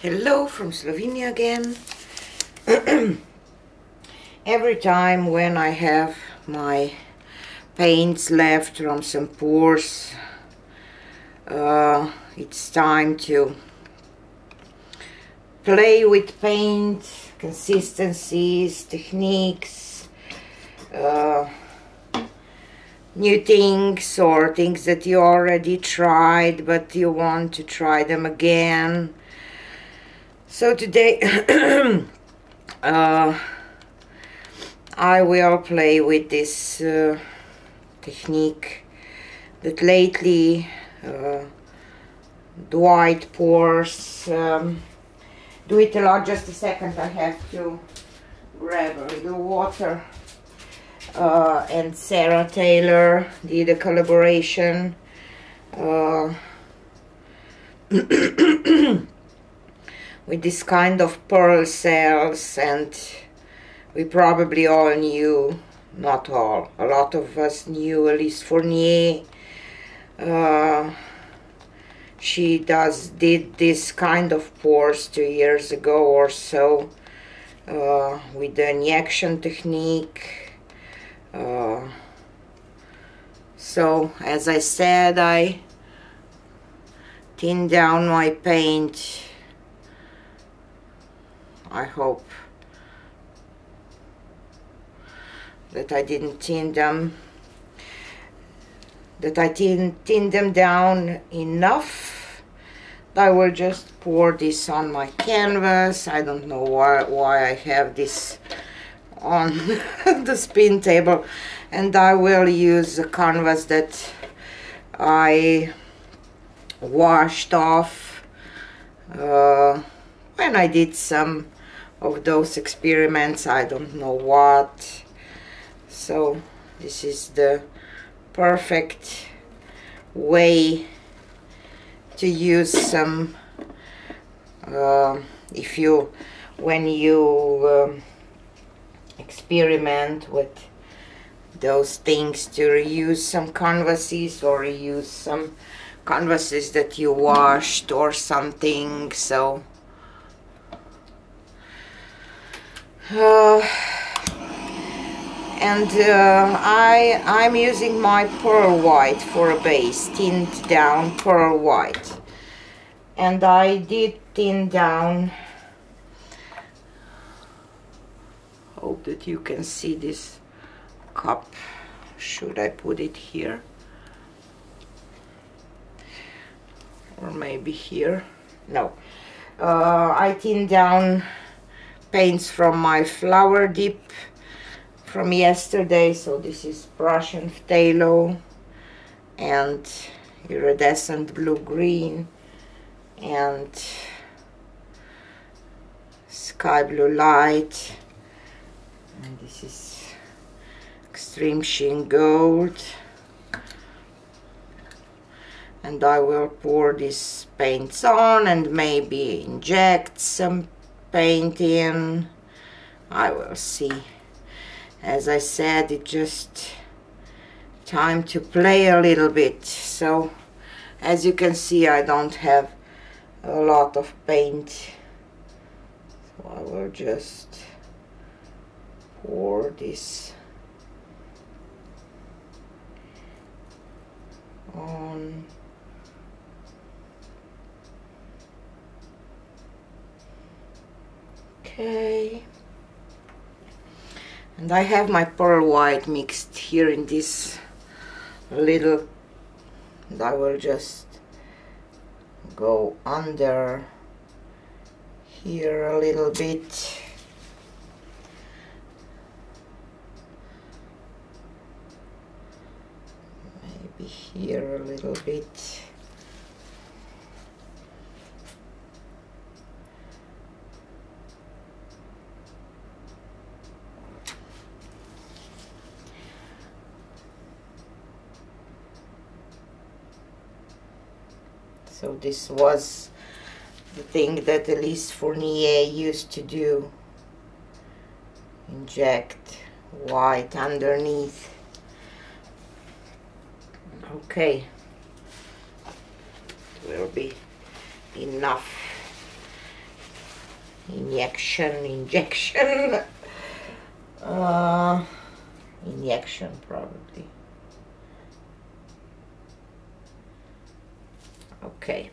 Hello from Slovenia again. Every time when I have my paints left from some pours, uh, it's time to play with paint, consistencies, techniques, uh, new things or things that you already tried but you want to try them again so today uh, I will play with this uh, technique that lately uh, DwightPours um, do it a lot just a second I have to grab a little water uh, and Sara Taylor did a collaboration uh, with this kind of pearl cells and we probably all knew not all a lot of us knew Elyse Fournier uh, she does did this kind of pours two years ago or so uh, with the injection technique uh, so as I said I thin down my paint I hope that I didn't tin them that I tin, tin them down enough I will just pour this on my canvas. I don't know why, why I have this on the spin table. And I will use a canvas that I washed off uh, when I did some of those experiments I don't know what. So this is the perfect way to use some uh, if you when you um, experiment with those things to reuse some canvases or reuse some canvases that you washed or something so uh, and uh, I I'm using my pearl white for a base tint down pearl white. And I did tint down. Hope that you can see this cup. Should I put it here? Or maybe here? No. Uh, I tint down paints from my flower dip from yesterday. So this is Prussian phthalo and iridescent blue green and sky blue light. And this is extreme sheen gold. And I will pour these paints on and maybe inject some paint in I will see. As I said it just time to play a little bit. So as you can see I don't have a lot of paint. So I will just pour this on okay. And I have my pearl white mixed here in this little and I will just go under here a little bit. Maybe here a little bit So this was the thing that Elyse Fournier used to do. Inject white underneath. Okay. Will be enough injection, injection, uh, injection probably. Okay,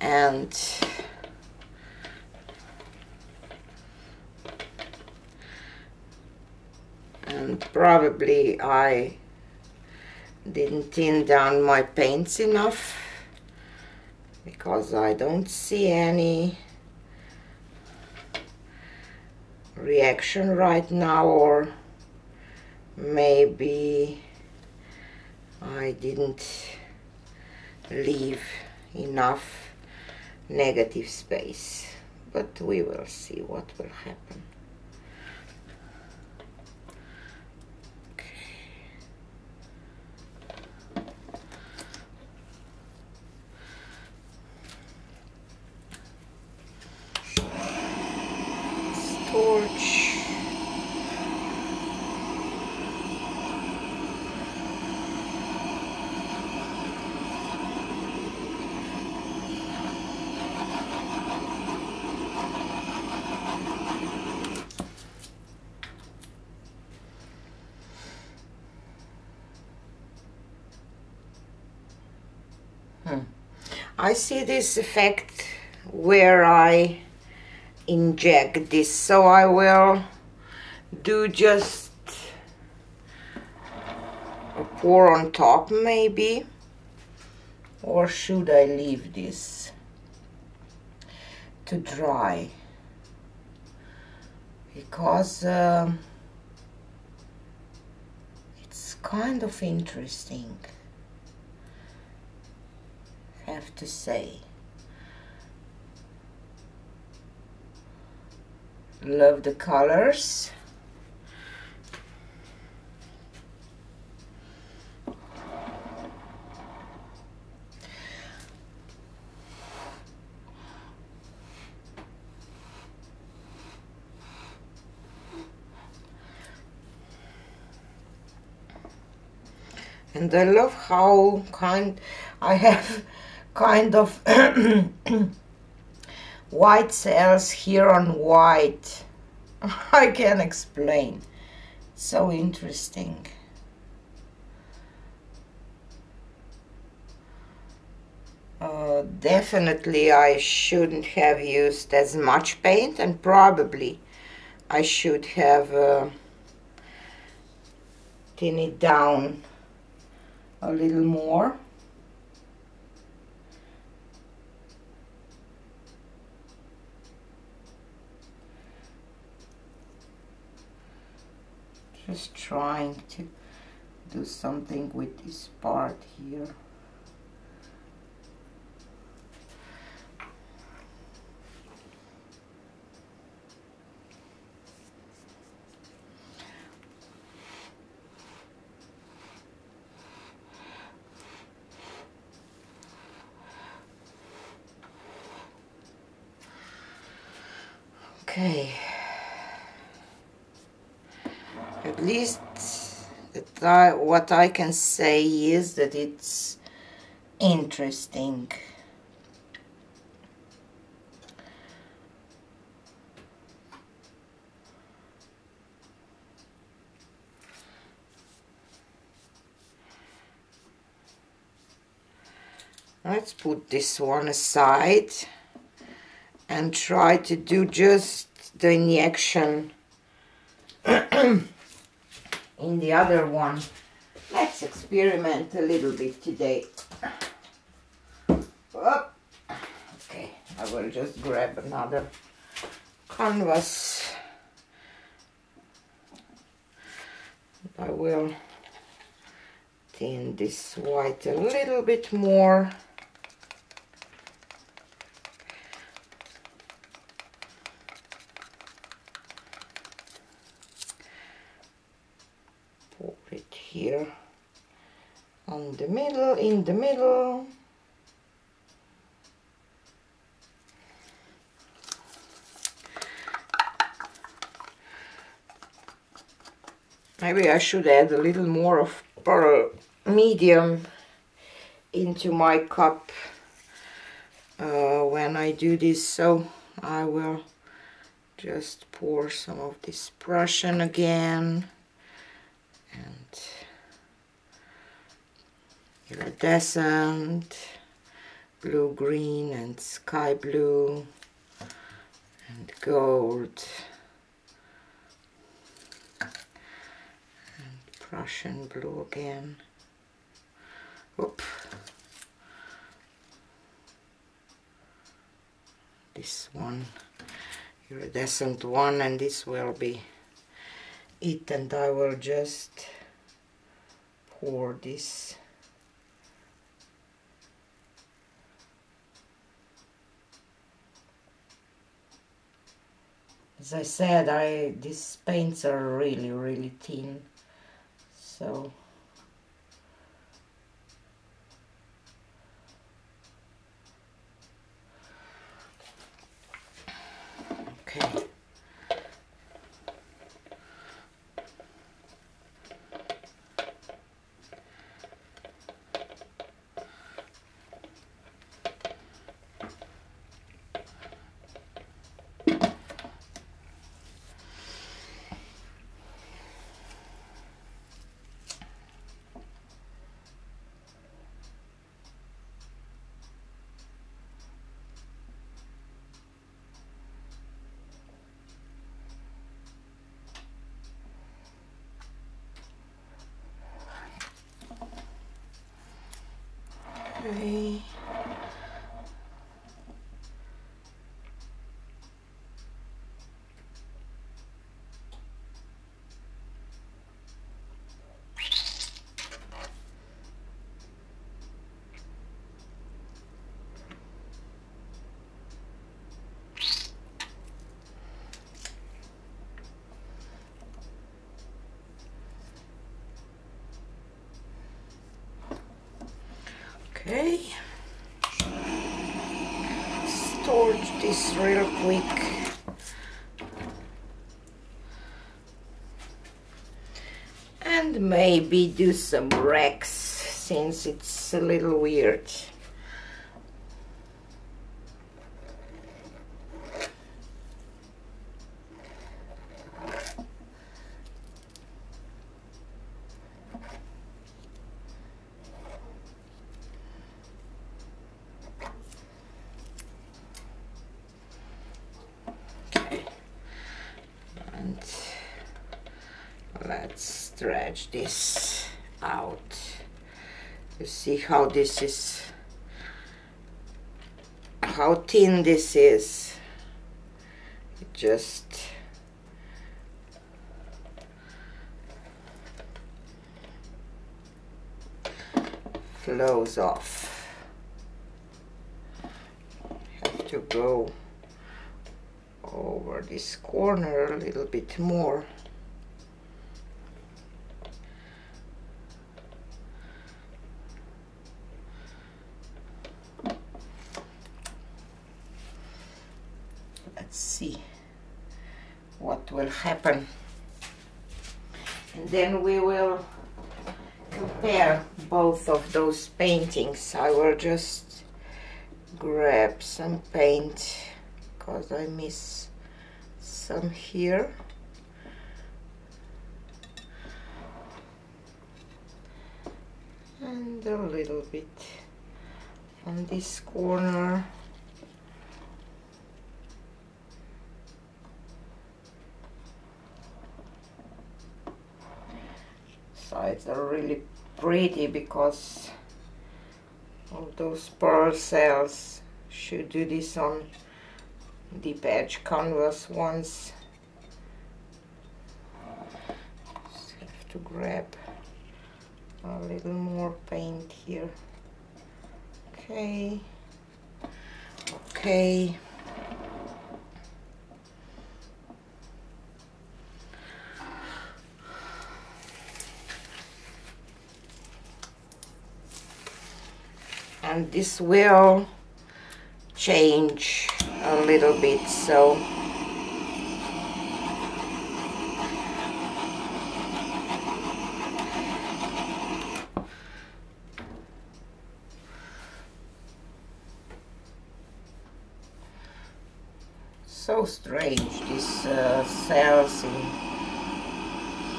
and and probably I didn't thin down my paints enough because I don't see any reaction right now or maybe I didn't leave enough negative space but we will see what will happen torch. Hmm. I see this effect where I inject this. So I will do just a pour on top maybe. Or should I leave this to dry? Because um, it's kind of interesting have to say. Love the colors. And I love how kind I have kind of white cells here on white. I can't explain. So interesting. Uh, definitely I shouldn't have used as much paint and probably I should have uh, thin it down a little more just trying to do something with this part here Okay. At least I, what I can say is that it's interesting. Let's put this one aside and try to do just the injection in the other one. Let's experiment a little bit today. Oh, okay, I will just grab another canvas. I will thin this white a little bit more. Here. On the middle in the middle. Maybe I should add a little more of pearl medium into my cup uh, when I do this. So I will just pour some of this Prussian again iridescent blue green and sky blue and gold and Prussian blue again Oop. this one iridescent one and this will be it and I will just pour this as I said I these paints are really really thin. So okay Okay. Okay. Storage this real quick. And maybe do some Rex since it's a little weird. and let's stretch this out. See how this is how thin this is. It just flows off. Have to go over this corner a little bit more. Let's see what will happen. And then we will compare both of those paintings. I will just grab some paint because I miss some here and a little bit on this corner sides are really pretty because of those pearl cells should do this on deep edge canvas once. Just have to grab a little more paint here. Okay. Okay and this will change a little bit so. So strange these uh, cells in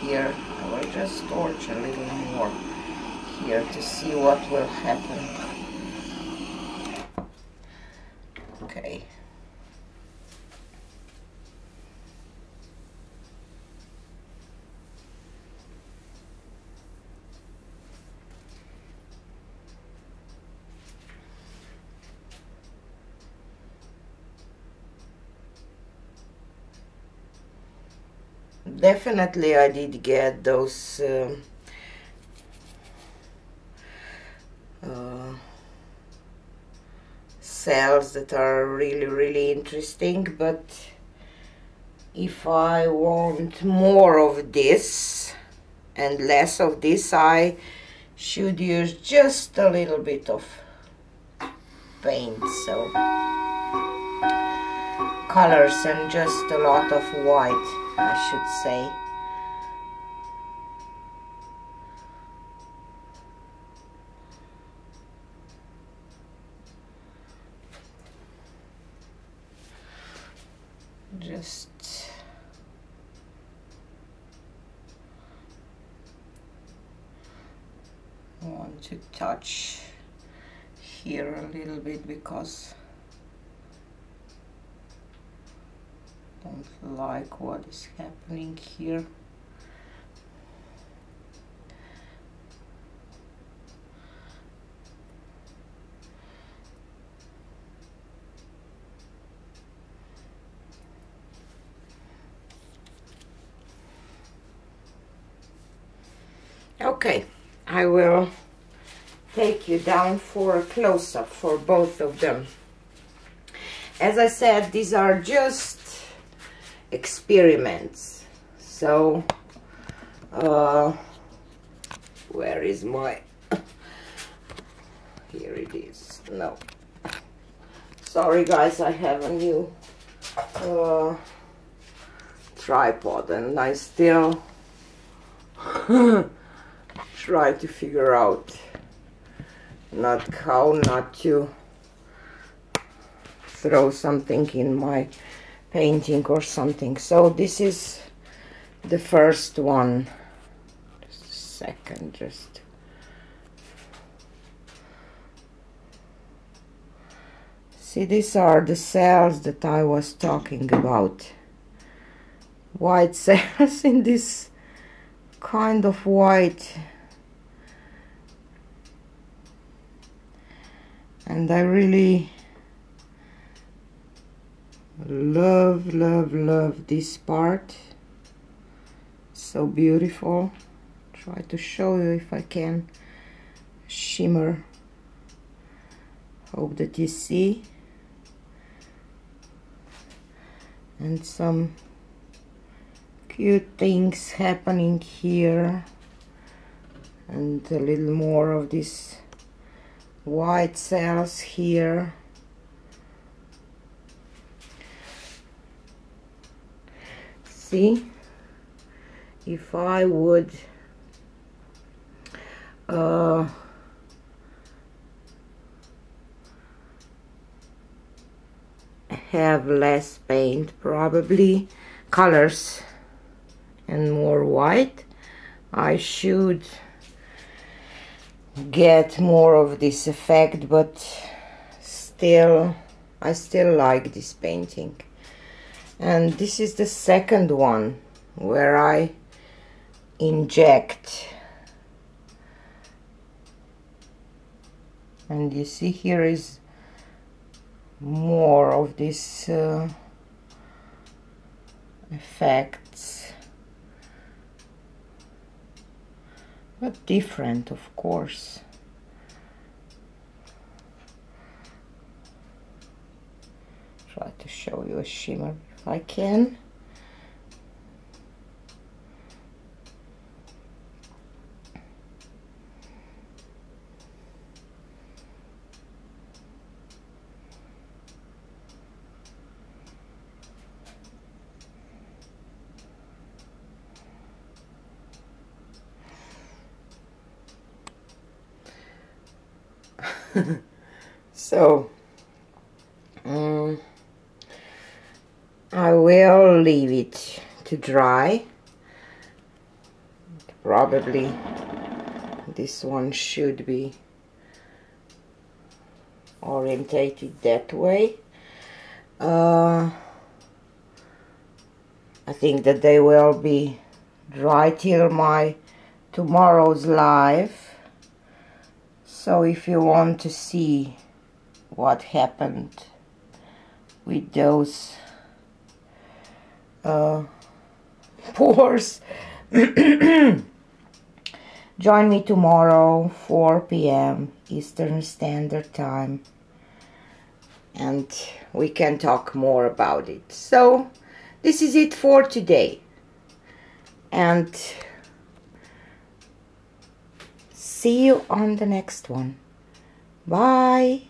here. I will just torch a little more here to see what will happen okay. Definitely I did get those uh, cells that are really really interesting but if I want more of this and less of this I should use just a little bit of paint so colors and just a lot of white I should say. Just want to touch here a little bit because don't like what is happening here Okay, I will take you down for a close-up for both of them. As I said, these are just experiments. So uh, where is my here it is. No. Sorry guys I have a new uh, tripod and I still try to figure out not how not to throw something in my painting or something. So this is the first one. Just second just. See these are the cells that I was talking about. White cells in this kind of white and I really love love love this part. So beautiful. Try to show you if I can. Shimmer. Hope that you see. And some cute things happening here. And a little more of this white cells here. See if I would uh, have less paint probably colors and more white I should get more of this effect but still I still like this painting. And this is the second one where I inject. And you see here is more of this uh, effects but different of course try to show you a shimmer if I can. so um, I will leave it to dry. Probably this one should be orientated that way. Uh, I think that they will be dry till my tomorrow's live so if you want to see what happened with those uh, pours join me tomorrow 4 p.m. Eastern Standard Time and we can talk more about it so this is it for today and see you on the next one. Bye